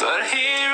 But here